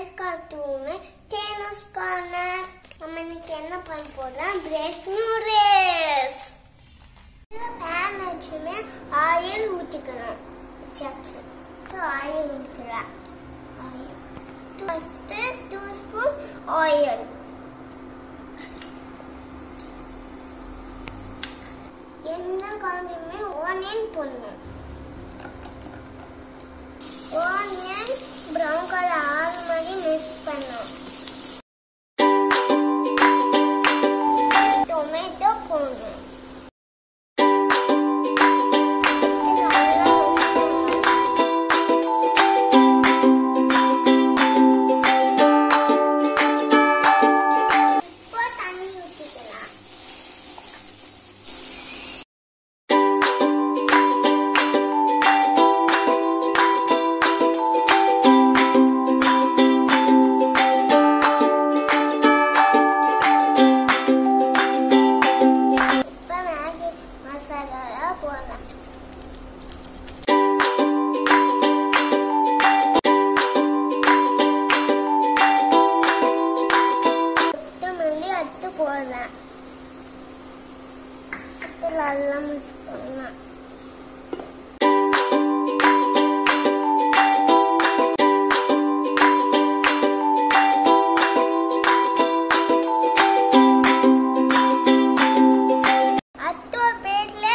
Welcome corner. நம்ம இன்னைக்கு என்ன பண்ண போறோம் பிரெட் நூடுல்ஸ் பேன் வச்சுமே ஆயில் ஊற்றிக்கணும் ஆயில் ஊற்றுறேன் ஃபஸ்ட்டு டூ ஸ்பூன் ஆயில் எண்ணெய் காஞ்சமே ஓனியன் பொண்ணு ஓனியன் ப்ரௌன் கலர்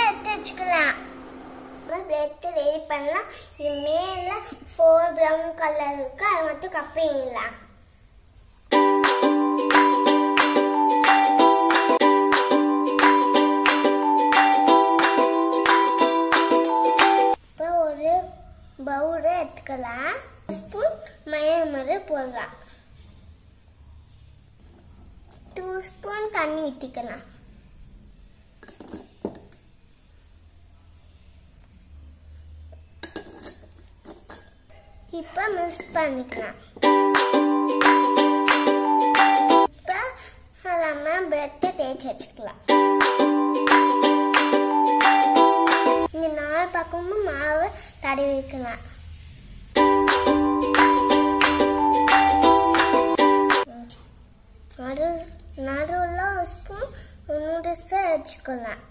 எடுத்து வச்சுக்கலாம் பிளேட் ரெடி பண்ணலாம் இது மேல ஃபோர் ப்ரௌன் கலர் இருக்கு அது மட்டும் கப்பிடலாம் இப்போ ஒரு பவுலை எடுத்துக்கலாம். ஸ்பூன் மயமது போடலாம் டூ ஸ்பூன் தண்ணி ஊற்றிக்கலாம் இப்போ மிக்ஸ் பண்ணிக்கலாம். பிரெட்டை தேய்ச்சி வச்சுக்கலாம். இங்க நாலு பக்கமும் மாவு தடவி வைக்கலாம். நடு நடுவில் ஒரு ஸ்பூன் நூடுல்ஸை வச்சுக்கலாம்.